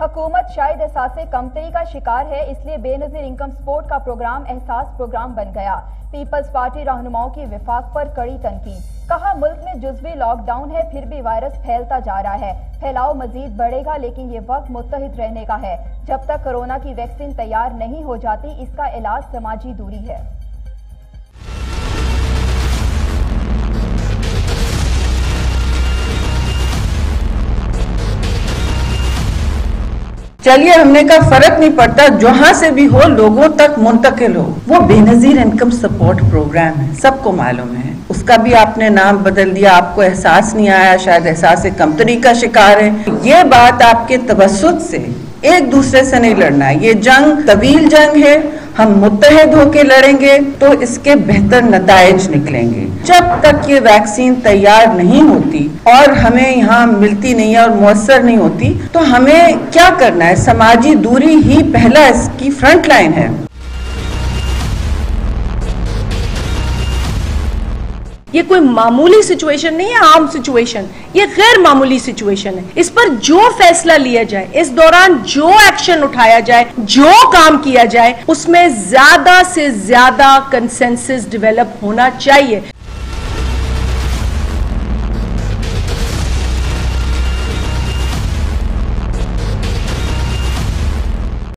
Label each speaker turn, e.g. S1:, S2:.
S1: हुकूमत शायद एहसास कमतरी का शिकार है, इसलिए बेनजीर इनकम सपोर्ट का प्रोग्राम एहसास प्रोग्राम बन गया। पीपल्स पार्टी रहनुमाओं की विफाक पर कड़ी तनकीद। कहा, मुल्क में जुजवी लॉकडाउन है, फिर भी वायरस फैलता जा रहा है। फैलाव मजीद बढ़ेगा, लेकिन ये वक्त मुतहद रहने का है। जब तक कोरोना की वैक्सीन तैयार नहीं हो जाती, इसका इलाज समाजी दूरी है।
S2: चलिए, हमने का फ़र्क नहीं पड़ता, जहाँ से भी हो, लोगों तक, मुंतकिल हो। वो बेनजीर इनकम सपोर्ट प्रोग्राम है, सबको मालूम है। उसका भी आपने नाम बदल दिया, आपको एहसास नहीं आया, शायद एहसास कमतरी का शिकार है। ये बात आपके तबसुत से एक दूसरे से नहीं लड़ना है। ये जंग, तवील जंग है हम मुतहद होकर लड़ेंगे तो इसके बेहतर नतज निकलेंगे। जब तक ये वैक्सीन तैयार नहीं होती और हमें यहाँ मिलती नहीं है और मौसर नहीं होती तो हमें क्या करना है? समाजी दूरी ही पहला इसकी फ्रंट लाइन है।
S3: ये कोई मामूली सिचुएशन नहीं है, आम सिचुएशन ये गैर मामूली सिचुएशन है. इस पर जो फैसला लिया जाए, इस दौरान जो एक्शन उठाया जाए, जो काम किया जाए, उसमें ज़्यादा से ज़्यादा कंसेंसिस डेवलप होना चाहिए।